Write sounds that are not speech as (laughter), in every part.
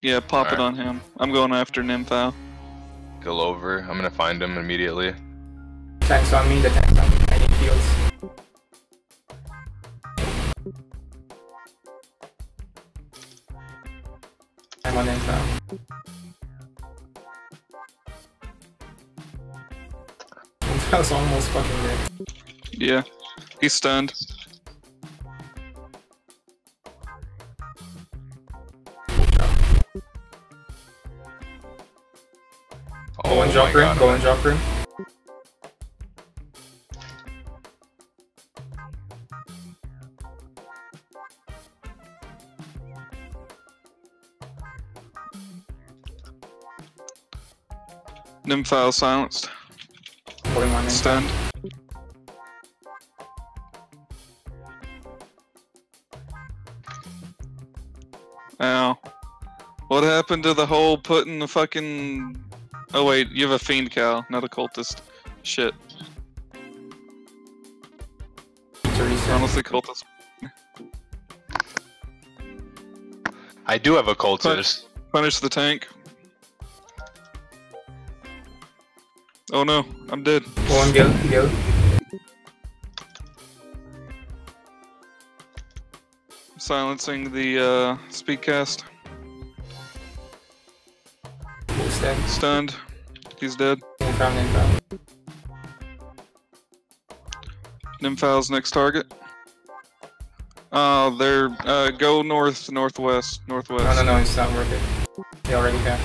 Yeah, pop it Alright. on him. I'm going after Nympho. Go over. I'm gonna find him immediately. Tanks on me, the tanks on me. I need heals. I'm on info. Info's almost fucking dead. Yeah, he's stunned. Go in oh my drop room, go in drop room. Nympho silenced. Going on info. Stunned. Ow. What happened to the whole putting the fucking... Oh wait, you have a fiend cowl, not a cultist. Shit. Honestly, cultist. I do have a cultist. Punish the tank. Oh no, I'm dead. Go on guild, guild. Silencing the uh, speedcast. Dead? Stunned. He's dead. Nymphal's next target. Oh, they're uh, go north, northwest, northwest. No, no, no, it's not worth it. They already have.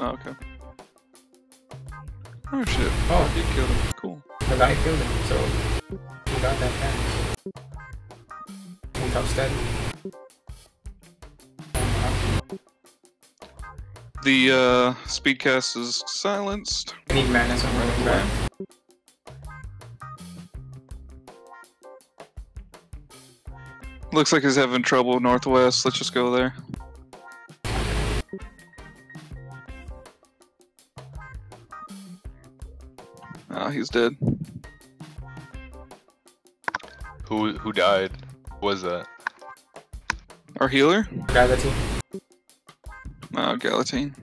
Oh, okay. Oh shit! Oh. he killed him. Cool. The guy killed him, so we got that tank. Info's dead. The uh, speedcast is silenced. I need mana, so I'm running back. Looks like he's having trouble northwest. Let's just go there. Ah, he's dead. Who who died? Was that? Our healer? Gravity. Uh, oh, Galatine.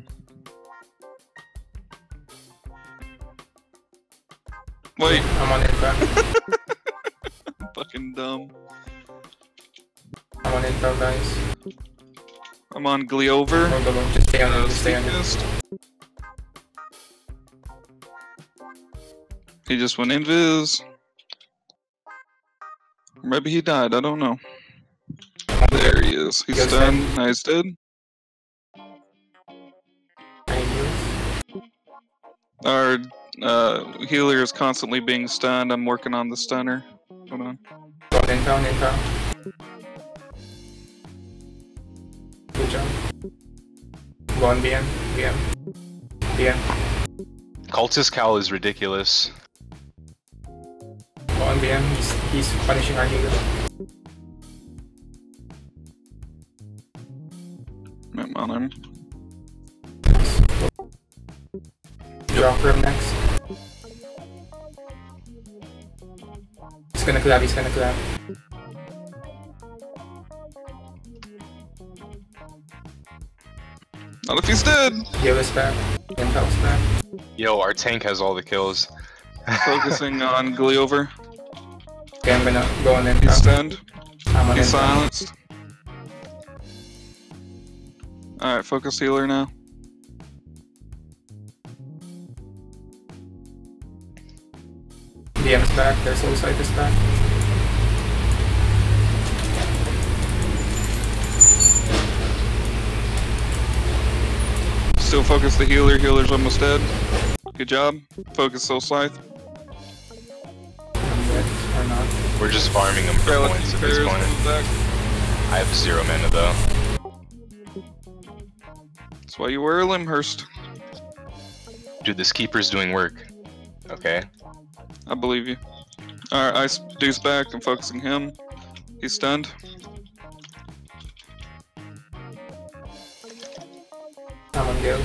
Wait, I'm on info. (laughs) fucking dumb. I'm on info, guys. I'm on Gleover. Go, go. Just stay on it, just stay on it. He just went invis. Maybe he died, I don't know. There he is. He's done. Now he's dead. Our uh, healer is constantly being stunned. I'm working on the stunner. Hold on. Go on info, on info. Good job. Go on BM, BM. BM. Cultist Cowl is ridiculous. Go on BM. He's, he's punishing our healer. I'm on him. Drop room next. He's gonna grab, he's gonna grab. Oh, Not if he's dead. Heal is back. Intel's back. Yo, our tank has all the kills. (laughs) Focusing on Gleover. Okay, I'm gonna go on info. He's stunned. I'm on He's info. silenced. Alright, focus healer now. Back, their soul scythe is back. Still focus the healer. Healer's almost dead. Good job. Focus Soul Scythe. I'm dead, or not. We're just farming them for Galaxy points at this point. back. I have zero mana though. That's why you wear a Lymhurst. Dude, this keeper's doing work. Okay. I believe you. Alright, Ice Deuce back. I'm focusing him. He's stunned. I'm on guild.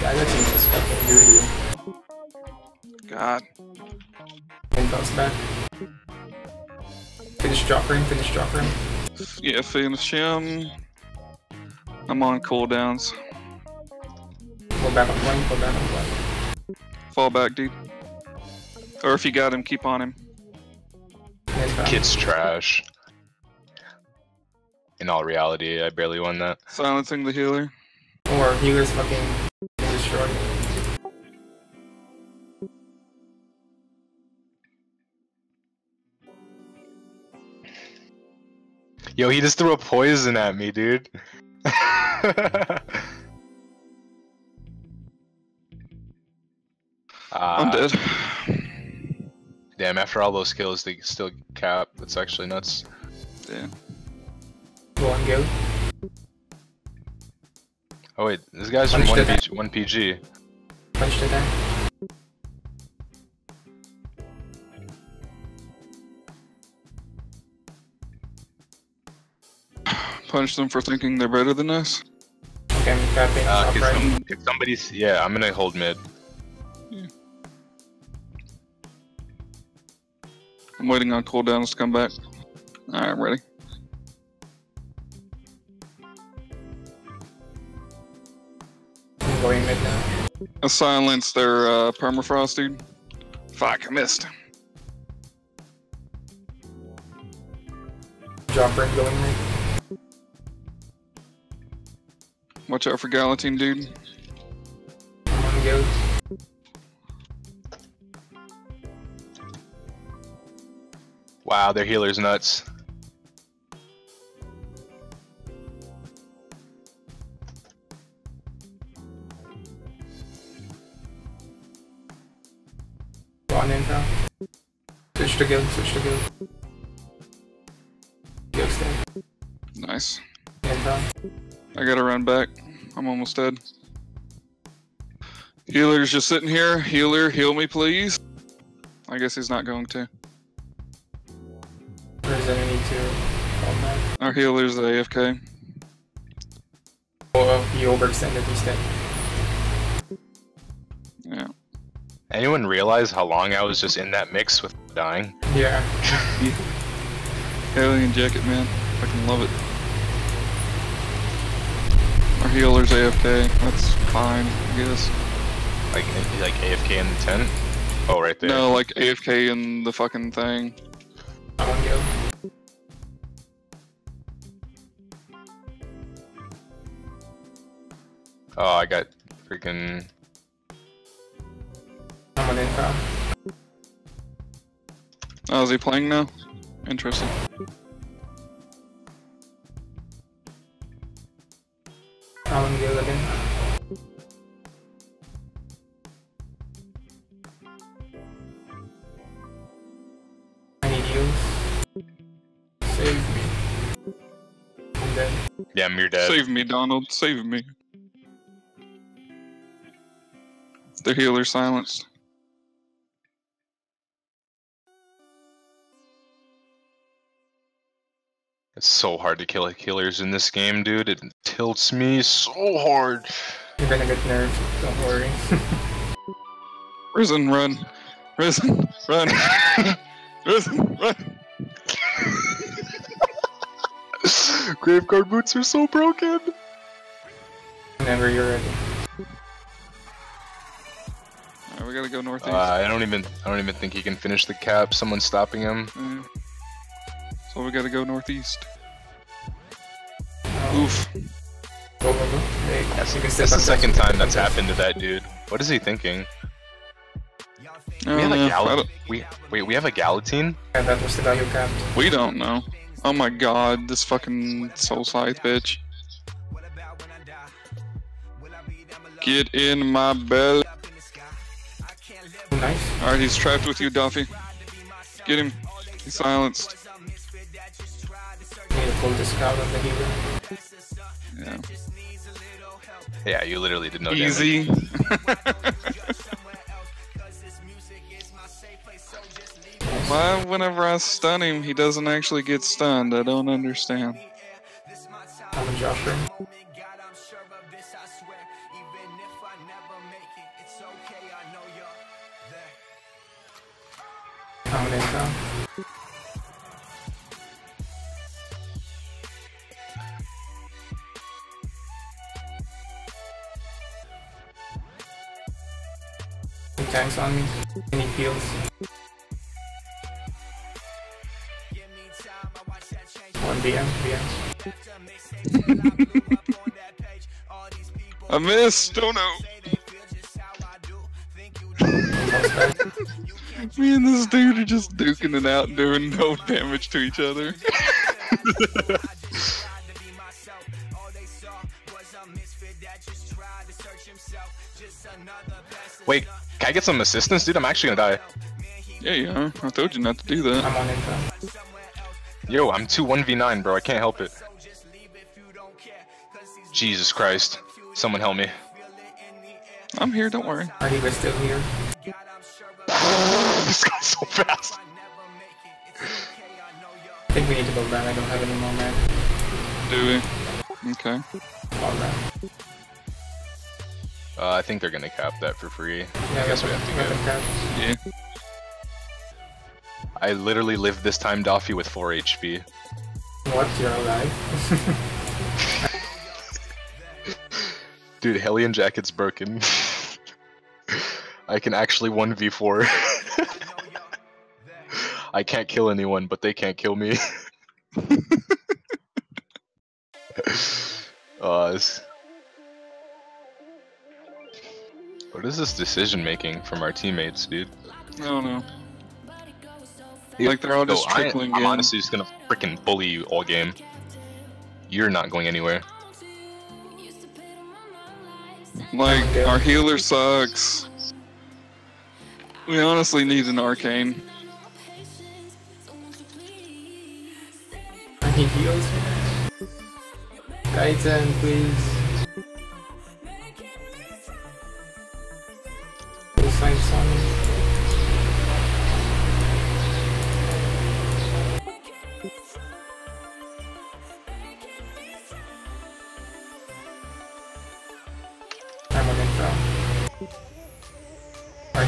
Galaxy just fucking do you. God. Intel's back. Finish drop ring, finish drop. Yeah, finish him. I'm on cooldowns. Go back on point, go back on point. Fall back, dude. Or if you got him, keep on him. Kid's trash. In all reality, I barely won that. Silencing the healer. Or healer's fucking destroyed. Yo, he just threw a poison at me, dude. (laughs) I'm Ah, dead. Damn, after all those kills, they still cap. That's actually nuts. Yeah. Go on, go. Oh wait, this guy's from 1PG. 1 PG. Punched it down. Punish them for thinking they're better than us. Okay, I'm capping. Uh, top can, right. some, can somebody's yeah, I'm gonna hold mid. I'm waiting on cooldowns to come back. Alright, I'm ready. I'm going mid now. I silenced their uh, permafrost, dude. Fuck, I missed. Dropper going mid. Watch out for Galatine, dude. I'm on go. Wow, their healer's nuts. On in now. Switch to go, switch to stay. Nice. I gotta run back. I'm almost dead. Healer's just sitting here. Healer, heal me, please. I guess he's not going to. Back? Our healer's AFK. Oh, you overextended, he's dead. Yeah. Anyone realize how long I was just in that mix with dying? Yeah. (laughs) Hellion jacket, man. I can love it. Our healer's AFK. That's fine, I guess. Like like AFK in the tent? Oh, right there. No, like AFK in the fucking thing. I'm on go. Oh, I got freaking. I'm in town. Oh, is he playing now? Interesting. I'm on go again. I need heals. Save me. I'm dead. Yeah, you're dead. Save me, Donald. Save me. The healer silenced. It's so hard to kill killers in this game, dude. It tilts me so hard. You're gonna get nerfed, don't worry. Risen, run. Risen, run. (laughs) Risen, run. Graveguard boots are so broken. Whenever you're ready. We gotta go northeast. Uh, I don't even. I don't even think he can finish the cap. Someone's stopping him. Yeah. So we gotta go northeast. Oh, Oof. That's, that's the second time that's happened to that dude. What is he thinking? I We have don't a know. Gal- don't- We wait. We have a Galatine. Yeah, that was the guy who capped. we don't know. Oh my god, this fucking soul scythe bitch. Get in my belly. Nice. Alright, he's trapped with you, Doffy. Get him. He's silenced. Need to pull this crowd on the healer. Yeah. Yeah, you literally did no damage. Easy. (laughs) Why, whenever I stun him, he doesn't actually get stunned? I don't understand. I'm a dropper. came from. He tanks on me, and he heals. One BM, BM. (laughs) I missed, don't know. Me and this dude are just duking it out, doing no damage to each other. (laughs) Wait, can I get some assistance, dude? I'm actually gonna die. Yeah, yeah. I told you not to do that. I'm on info. Yo, I'm 2 1v9, bro. I can't help it. Jesus Christ. Someone help me. I'm here. Don't worry. Are you guys still here? (laughs) this guy's so fast. I think we need to go down. I don't have any more man. Do we? Okay. All that. Uh, I think they're gonna cap that for free. Yeah, I guess we have to weapon go. craft. Yeah. I literally lived this time, Doffy, with 4 HP. What? You're alive? (laughs) Dude, Hellion Jacket's broken. (laughs) I can actually 1v4. (laughs) I can't kill anyone, but they can't kill me. (laughs) uh, this- What is this decision making from our teammates, dude? I don't know. Like they're all just I, trickling I'm in. honestly just gonna freaking bully you all game. You're not going anywhere. Like our healer sucks. We honestly need an arcane. I need heals. Titan, please.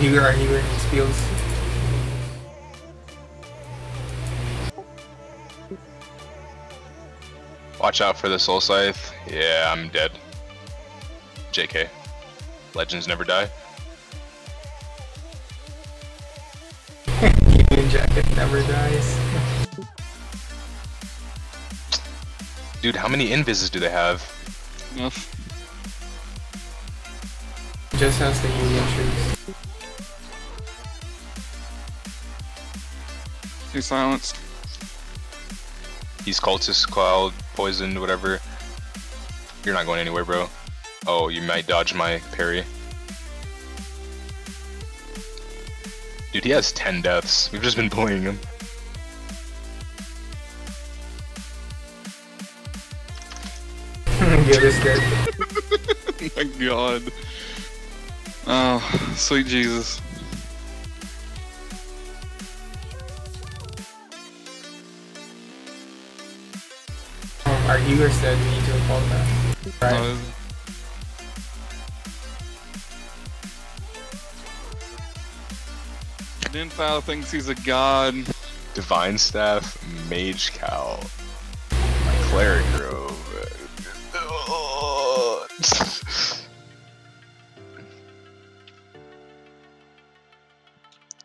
Our healer, our healer needs heals. Watch out for the Soul Scythe. Yeah, I'm dead. JK. Legends never die. (laughs) Union jacket never dies. Dude, how many invises do they have? Enough. Just has the Union shoes. He's silenced. He's cultist, cloud, poisoned, whatever. You're not going anywhere, bro. Oh, you might dodge my parry. Dude, he has 10 deaths. We've just been bullying him. the other's dead. Oh my god. Oh, sweet Jesus. Our healer said we need to call that. Right. Uh, Ninfao thinks he's a god. Divine Staff, Mage Cowl, Cleric Grove.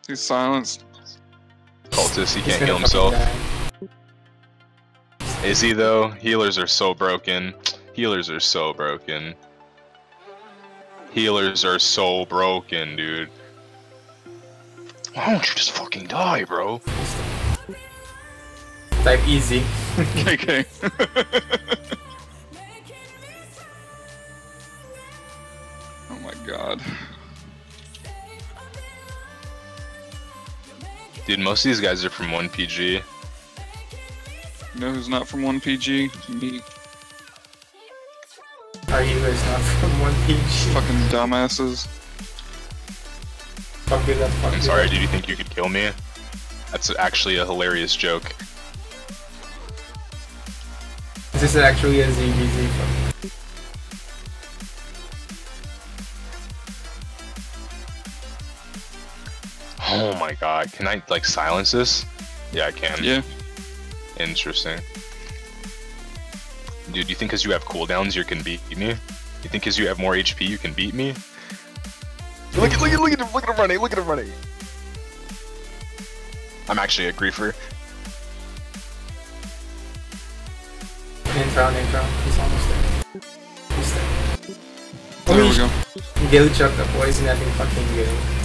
He's silenced. Cultist, he can't gonna heal himself. Is he though? Healers are so broken. Healers are so broken. Healers are so broken, dude. Why don't you just fucking die, bro? Type easy. (laughs) KK. (laughs) oh my god. Dude, most of these guys are from 1PG. You know who's not from 1PG? Me. Are you guys not from one PG. Fucking dumbasses. Fuck it up, fuck I'm it sorry, up. did you think you could kill me? That's actually a hilarious joke. Is this is actually a ZBZ. fuck. Oh my god, can I like silence this? Yeah, I can. Yeah. Interesting. Dude, you think because you have cooldowns you can beat me? You think because you have more HP you can beat me? Look at look at look at him look at him running, look at him running. I'm actually a griefer. Intro, intro. He's almost there. He's there. There we go. sh- Gil chucked the poison natin fucking Gil.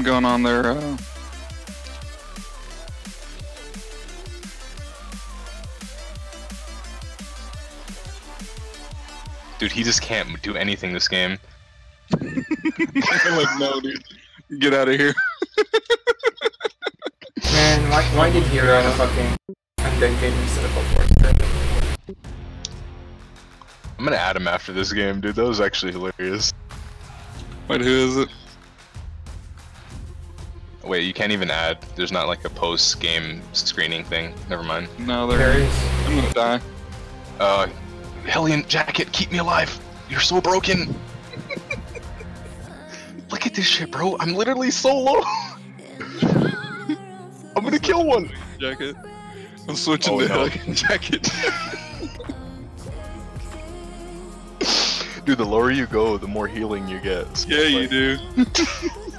Going on there. Uh, Dude, he just can't do anything this game. Like, (laughs) no, dude. Get out of here. Man, why, why did he run a fucking undead game instead of a force? I'm gonna add him after this game, dude. That was actually hilarious. Wait, who is it? Wait, you can't even add. There's not like a post game screening thing. Never mind. No, There there. is. I'm gonna die. Uh, Hellion jacket, keep me alive. You're so broken. Look at this shit, bro. I'm literally so low. (laughs) I'm gonna kill one. Jacket. I'm switching Oh, to no. Hellion jacket. (laughs) Dude, the lower you go, the more healing you get. So, yeah, you do. (laughs)